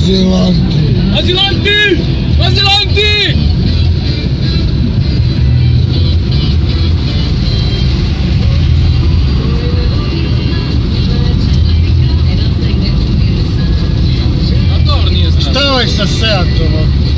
Azilanti! Azilanti! Azilanti! Estão jest. Stałeś mano.